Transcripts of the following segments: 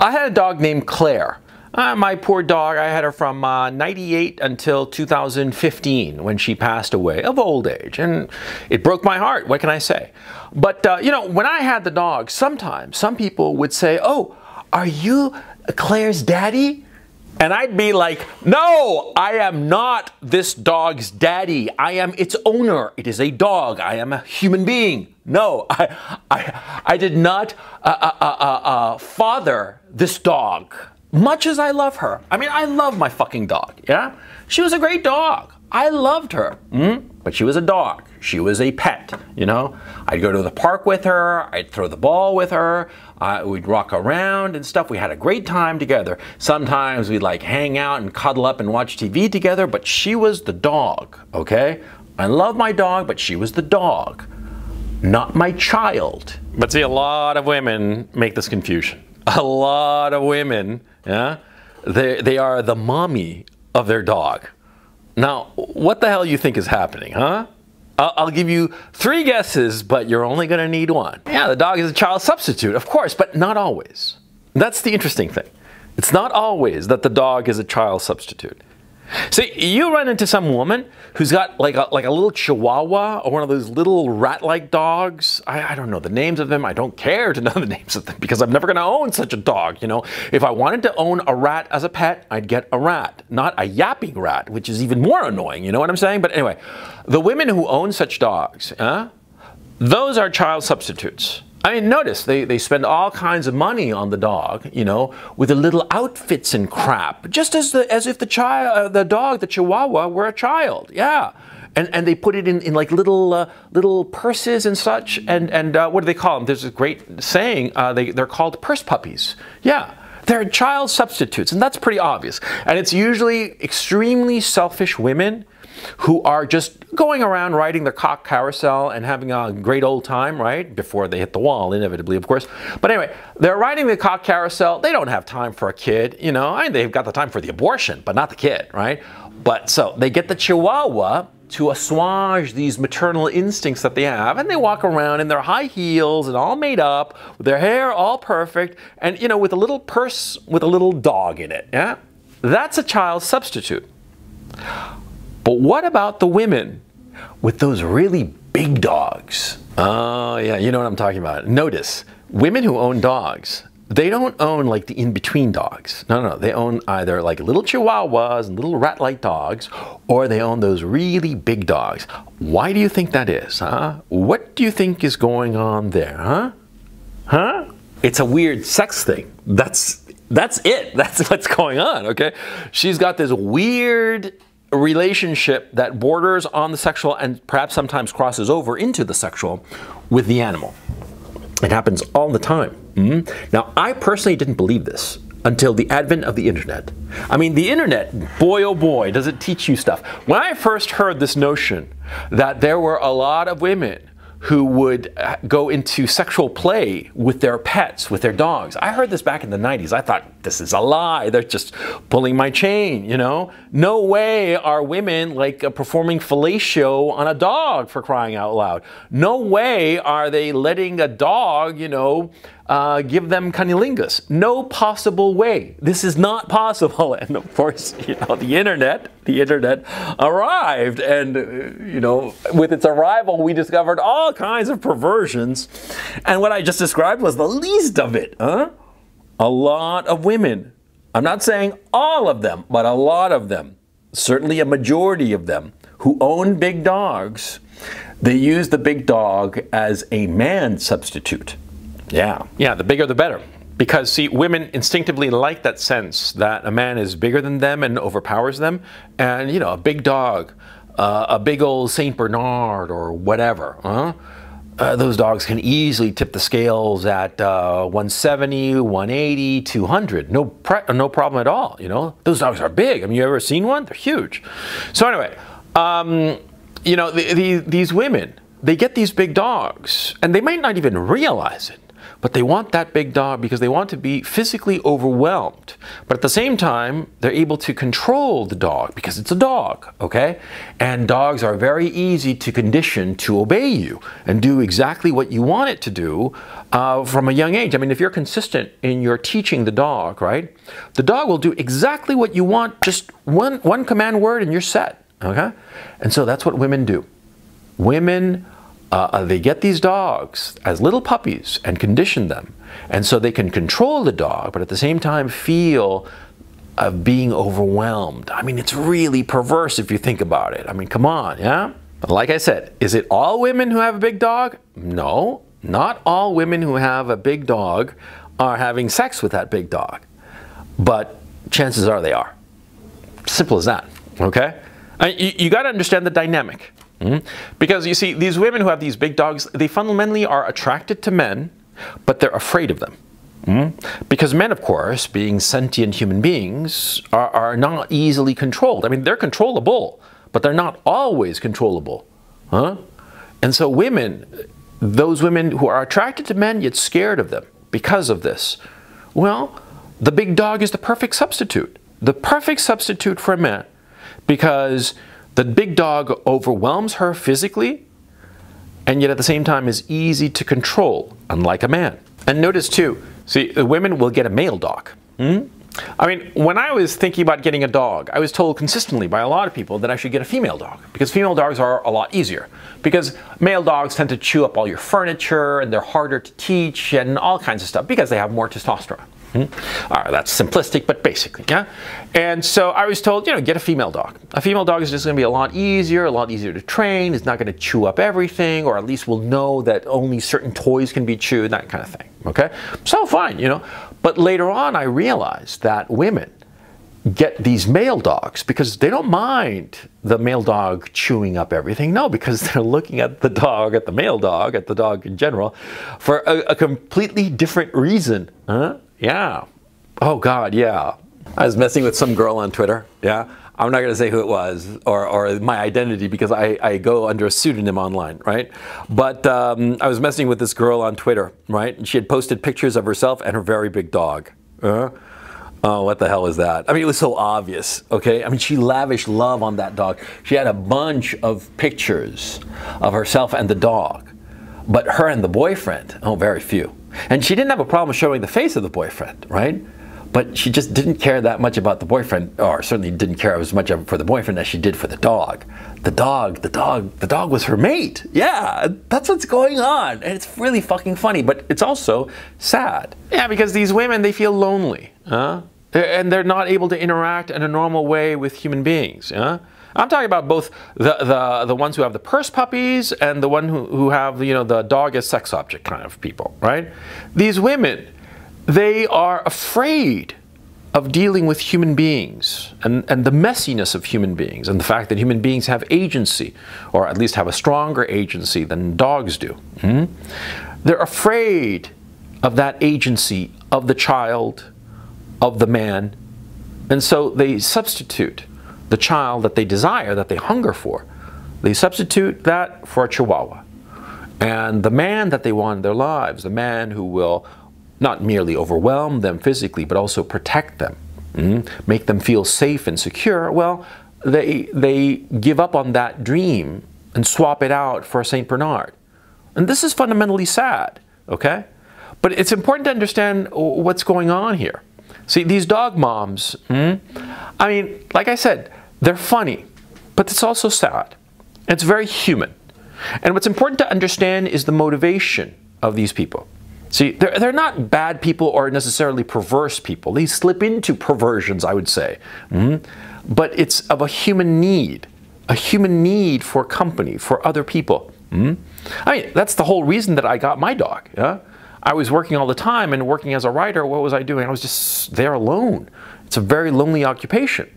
I had a dog named Claire. Uh, my poor dog, I had her from uh, 98 until 2015 when she passed away of old age. And it broke my heart, what can I say? But, uh, you know, when I had the dog, sometimes some people would say, Oh, are you Claire's daddy? And I'd be like, no, I am not this dog's daddy. I am its owner. It is a dog. I am a human being. No, I, I, I did not uh, uh, uh, uh, uh father this dog. Much as I love her. I mean, I love my fucking dog, yeah? She was a great dog. I loved her. Mm? But she was a dog. She was a pet, you know? I'd go to the park with her. I'd throw the ball with her. Uh, we'd walk around and stuff. We had a great time together. Sometimes we'd like hang out and cuddle up and watch TV together, but she was the dog, okay? I love my dog, but she was the dog, not my child. But see, a lot of women make this confusion. A lot of women, yeah? They, they are the mommy of their dog. Now, what the hell you think is happening, huh? I'll, give you three guesses, but you're only going to need one. Yeah, the dog is a child substitute, of course, but not always. That's the interesting thing. It's not always that the dog is a child substitute. See, you run into some woman who's got like a, like a little chihuahua or one of those little rat-like dogs. I, I don't know the names of them. I don't care to know the names of them because I'm never going to own such a dog. You know, if I wanted to own a rat as a pet, I'd get a rat, not a yapping rat, which is even more annoying. You know what I'm saying? But anyway, the women who own such dogs, huh, those are child substitutes. I mean, notice they, they spend all kinds of money on the dog, you know, with the little outfits and crap, just as the, as if the child, uh, the dog, the Chihuahua, were a child. Yeah, and and they put it in, in like little uh, little purses and such. And and uh, what do they call them? There's a great saying. Uh, they they're called purse puppies. Yeah. They're child substitutes, and that's pretty obvious. And it's usually extremely selfish women who are just going around riding their cock carousel and having a great old time, right? Before they hit the wall, inevitably, of course. But anyway, they're riding the cock carousel. They don't have time for a kid, you know. I mean, they've got the time for the abortion, but not the kid, right? But so they get the chihuahua to assuage these maternal instincts that they have, and they walk around in their high heels and all made up, with their hair all perfect, and you know, with a little purse with a little dog in it. Yeah, that's a child substitute. But what about the women with those really big dogs? Oh, yeah, you know what I'm talking about. Notice, women who own dogs, they don't own like the in-between dogs. No, no, no. they own either like little chihuahuas and little rat-like dogs, or they own those really big dogs. Why do you think that is, huh? What do you think is going on there, huh? Huh? It's a weird sex thing. That's that's it. That's what's going on, okay? She's got this weird relationship that borders on the sexual and perhaps sometimes crosses over into the sexual with the animal. It happens all the time. Mm-hmm. Now, I personally didn't believe this until the advent of the internet. I mean, the internet, boy oh boy, does it teach you stuff. When I first heard this notion that there were a lot of women who would uh, go into sexual play with their pets, with their dogs. I heard this back in the 90s. I thought, this is a lie. They're just pulling my chain, you know? No way are women like uh, performing fellatio on a dog for crying out loud. No way are they letting a dog, you know, uh, give them cunnilingus. No possible way. This is not possible. And of course, you know, the internet, the internet arrived, and uh, you know, with its arrival, we discovered all kinds of perversions. And what I just described was the least of it. Huh? A lot of women. I'm not saying all of them, but a lot of them. Certainly a majority of them who own big dogs. They use the big dog as a man substitute. Yeah. Yeah, the bigger the better. Because, see, women instinctively like that sense that a man is bigger than them and overpowers them. And, you know, a big dog, uh, a big old St. Bernard or whatever, huh? Uh, those dogs can easily tip the scales at uh, 170, 180, 200. No, no problem at all. You know, those dogs are big. I mean, you ever seen one? They're huge. So anyway, um, you know, the, the, these women, they get these big dogs, and they might not even realize it but they want that big dog because they want to be physically overwhelmed. But at the same time, they're able to control the dog because it's a dog, okay? And dogs are very easy to condition to obey you and do exactly what you want it to do uh, from a young age. I mean, if you're consistent in your teaching the dog, right? The dog will do exactly what you want, just one, one command word and you're set, okay? And so that's what women do. Women uh, uh, they get these dogs as little puppies and condition them. And so they can control the dog, but at the same time feel of being overwhelmed. I mean, it's really perverse if you think about it. I mean, come on, yeah? Like I said, is it all women who have a big dog? No, not all women who have a big dog are having sex with that big dog. But chances are they are. Simple as that, okay? you, you got to understand the dynamic. Mm-hmm. Because you see, these women who have these big dogs, they fundamentally are attracted to men, but they're afraid of them. Mm-hmm. Because men, of course, being sentient human beings, are, are not easily controlled. I mean, they're controllable, but they're not always controllable. Huh? And so, women, those women who are attracted to men yet scared of them because of this, well, the big dog is the perfect substitute. The perfect substitute for a man because the big dog overwhelms her physically and yet at the same time is easy to control, unlike a man. And notice too, see, the women will get a male dog. Hmm? I mean, when I was thinking about getting a dog, I was told consistently by a lot of people that I should get a female dog because female dogs are a lot easier. Because male dogs tend to chew up all your furniture and they're harder to teach and all kinds of stuff because they have more testosterone. Hmm? That's simplistic, but basically, yeah. And so I was told, you know, get a female dog. A female dog is just going to be a lot easier, a lot easier to train. It's not going to chew up everything, or at least we'll know that only certain toys can be chewed, that kind of thing. Okay, so fine, you know. But later on, I realized that women get these male dogs because they don't mind the male dog chewing up everything. No, because they're looking at the dog, at the male dog, at the dog in general, for a, a completely different reason. Huh? Yeah. Oh, God, yeah. I was messing with some girl on Twitter. Yeah. I'm not going to say who it was or, or my identity because I, I go under a pseudonym online, right? But um, I was messing with this girl on Twitter, right? And she had posted pictures of herself and her very big dog. Uh, oh, what the hell is that? I mean, it was so obvious, okay? I mean, she lavished love on that dog. She had a bunch of pictures of herself and the dog, but her and the boyfriend, oh, very few. And she didn't have a problem showing the face of the boyfriend, right? But she just didn't care that much about the boyfriend, or certainly didn't care as much for the boyfriend as she did for the dog. The dog, the dog, the dog was her mate. Yeah, that's what's going on. And it's really fucking funny, but it's also sad. Yeah, because these women, they feel lonely, huh? And they're not able to interact in a normal way with human beings, huh? I'm talking about both the, the, the ones who have the purse puppies and the one who, who have, you know, the dog as sex object kind of people, right? These women, they are afraid of dealing with human beings and, and the messiness of human beings and the fact that human beings have agency, or at least have a stronger agency than dogs do. Hmm? They're afraid of that agency of the child, of the man, and so they substitute the child that they desire, that they hunger for. They substitute that for a chihuahua. And the man that they want in their lives, the man who will not merely overwhelm them physically, but also protect them, mm, make them feel safe and secure, well, they, they give up on that dream and swap it out for a St. Bernard. And this is fundamentally sad, okay? But it's important to understand what's going on here. See, these dog moms, mm, I mean, like I said, they're funny, but it's also sad. It's very human. And what's important to understand is the motivation of these people. See, they're, they're not bad people or necessarily perverse people. They slip into perversions, I would say. Mm-hmm. But it's of a human need, a human need for company, for other people. Mm-hmm. I mean, that's the whole reason that I got my dog. Yeah? I was working all the time and working as a writer. What was I doing? I was just there alone. It's a very lonely occupation.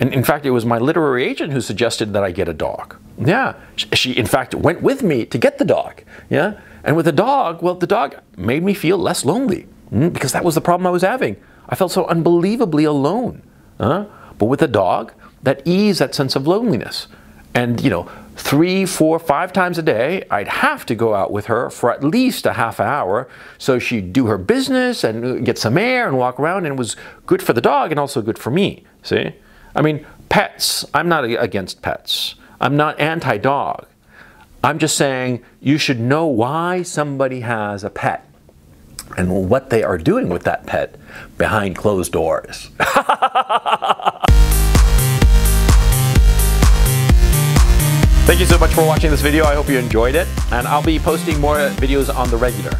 And in fact, it was my literary agent who suggested that I get a dog. Yeah, she in fact went with me to get the dog. Yeah, and with the dog, well, the dog made me feel less lonely mm, because that was the problem I was having. I felt so unbelievably alone. Huh? But with a dog, that eased that sense of loneliness. And, you know, three, four, five times a day. I'd have to go out with her for at least a half hour so she'd do her business and get some air and walk around and it was good for the dog and also good for me. See? I mean, pets, I'm not against pets. I'm not anti-dog. I'm just saying you should know why somebody has a pet and what they are doing with that pet behind closed doors. Thank you so much for watching this video. I hope you enjoyed it. And I'll be posting more videos on the regular.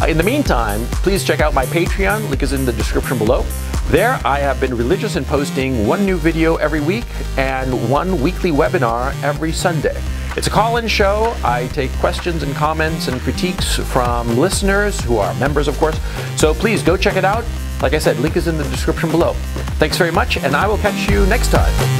Uh, in the meantime, please check out my Patreon. Link is in the description below. There, I have been religious in posting one new video every week and one weekly webinar every Sunday. It's a call in show. I take questions and comments and critiques from listeners who are members, of course. So please go check it out. Like I said, link is in the description below. Thanks very much, and I will catch you next time.